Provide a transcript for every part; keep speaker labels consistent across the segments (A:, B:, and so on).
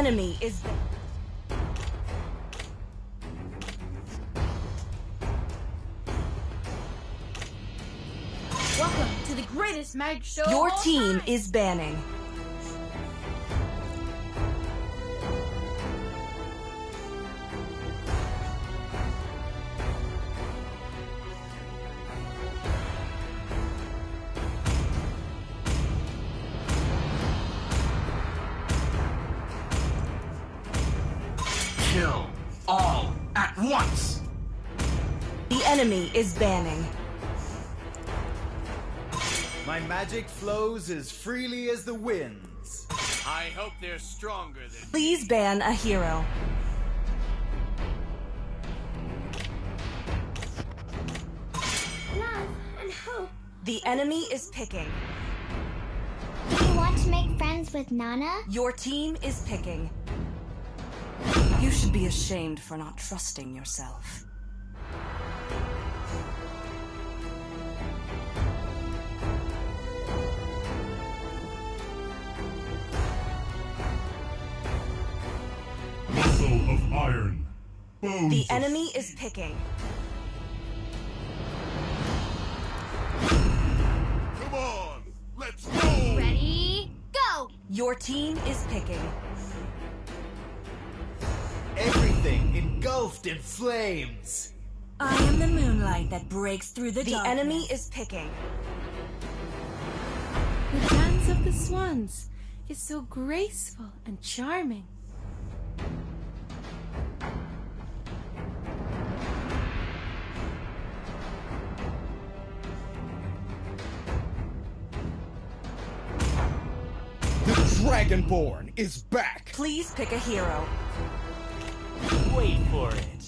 A: Enemy is...
B: Welcome to the greatest mag show.
A: Your team
B: time.
A: is banning. Enemy is banning.
C: My magic flows as freely as the winds.
D: I hope they're stronger than
A: Please ban a hero.
E: Love and hope.
A: The enemy is picking.
E: Do you want to make friends with Nana?
A: Your team is picking. You should be ashamed for not trusting yourself.
F: Bones
A: The enemy is picking.
D: Come on! Let's go!
E: Ready? Go!
A: Your team is picking.
C: Everything engulfed in flames.
G: I am the moonlight that breaks through the,
A: The
G: darkness.
A: enemy is picking.
B: The dance of the swans is so graceful and charming.
H: Dragonborn is back!
A: Please pick a hero.
I: Wait for it.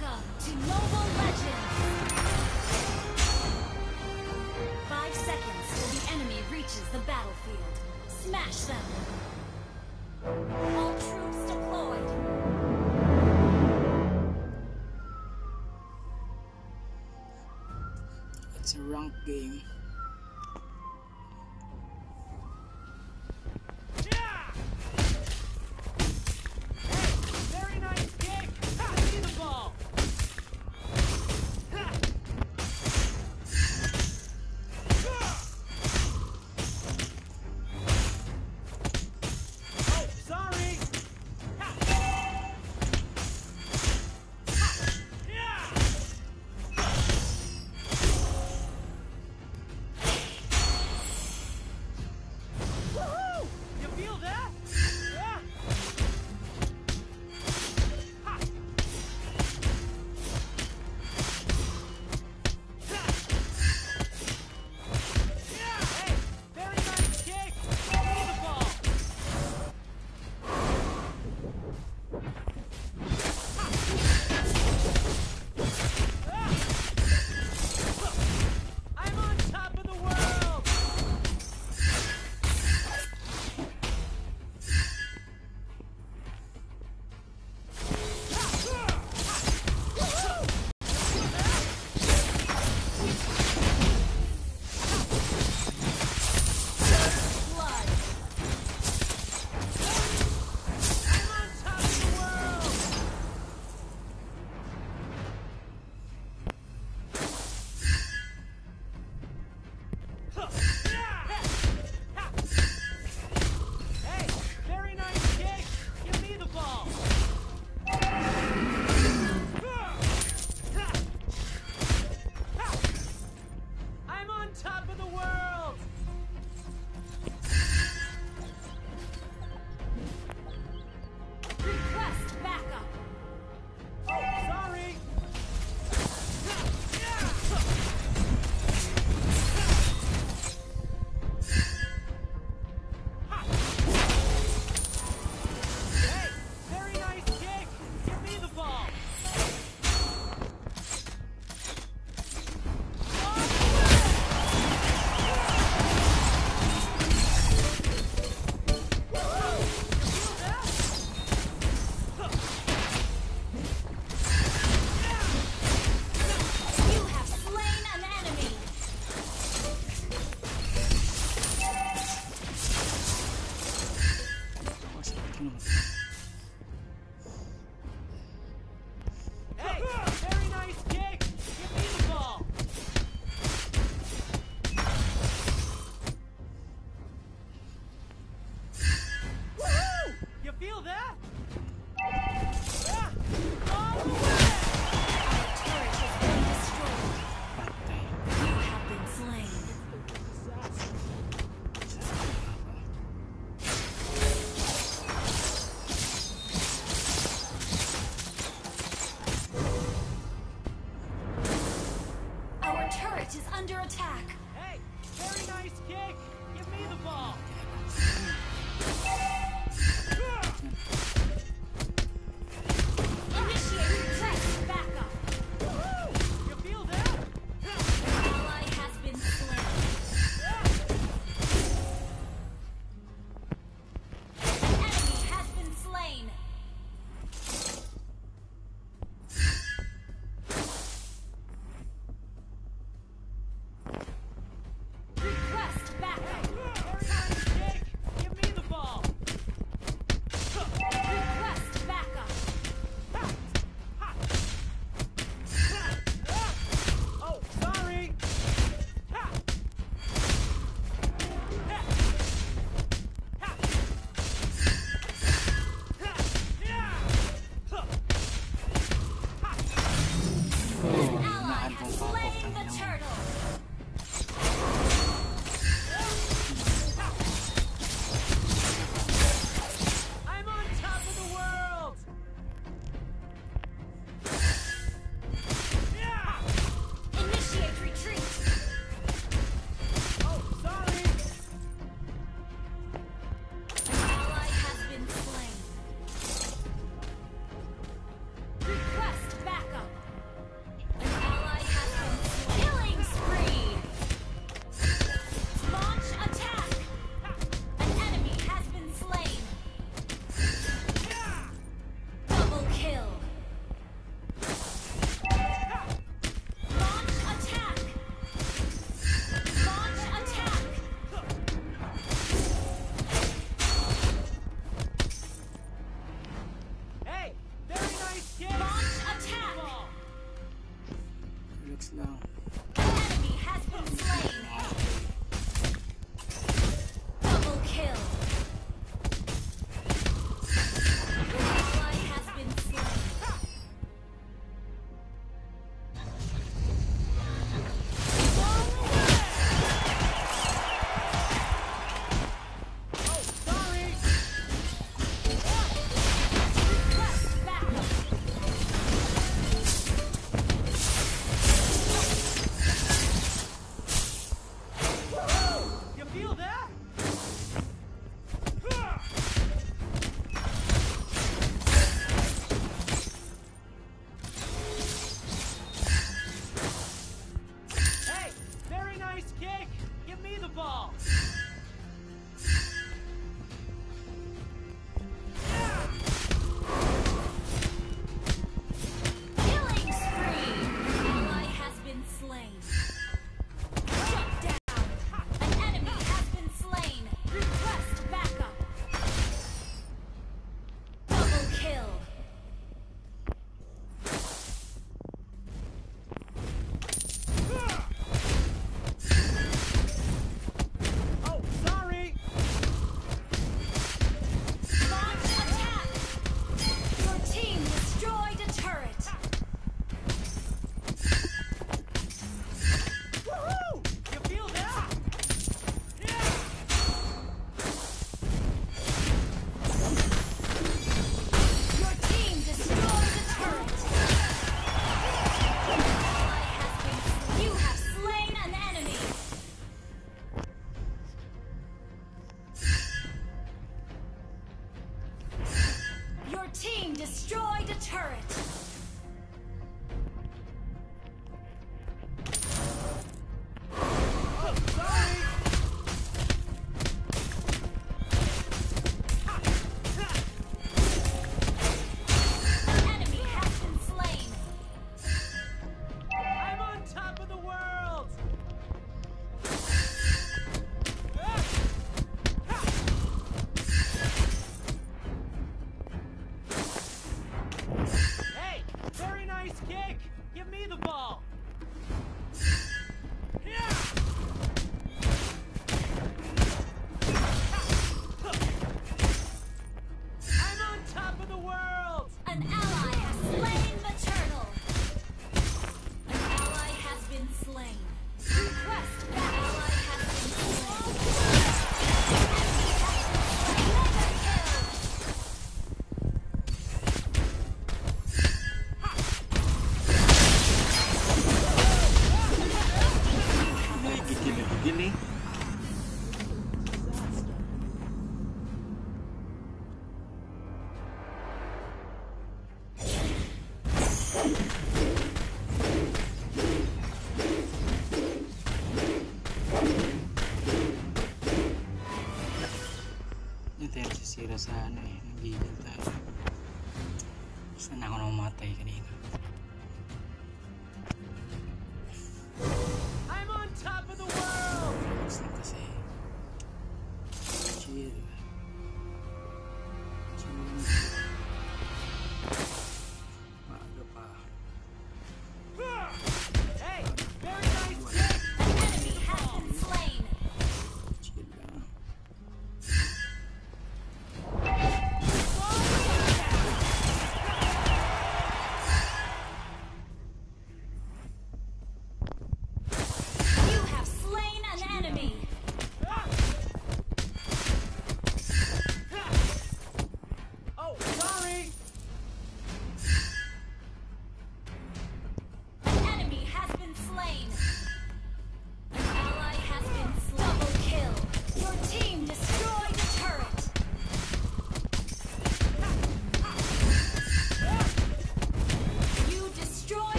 G: Welcome to Mobile Legends! Five seconds till the enemy reaches the battlefield. Smash them! All troops deployed!
J: It's a rank game.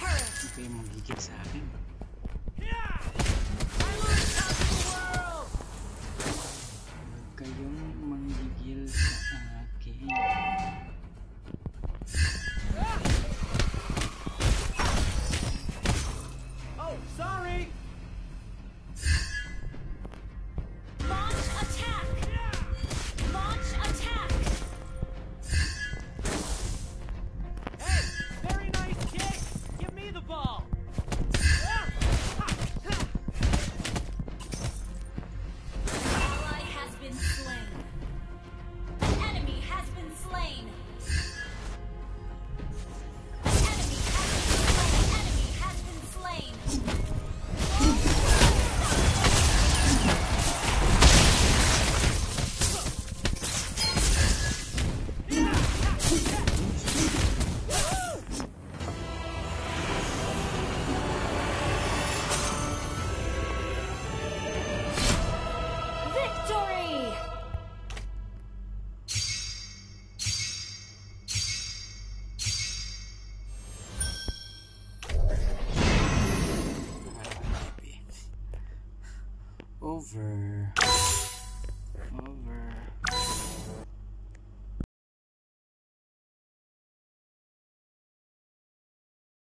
G: Hindi kayo mamigil sa akin. Huwag kayong mamigil sa akin. over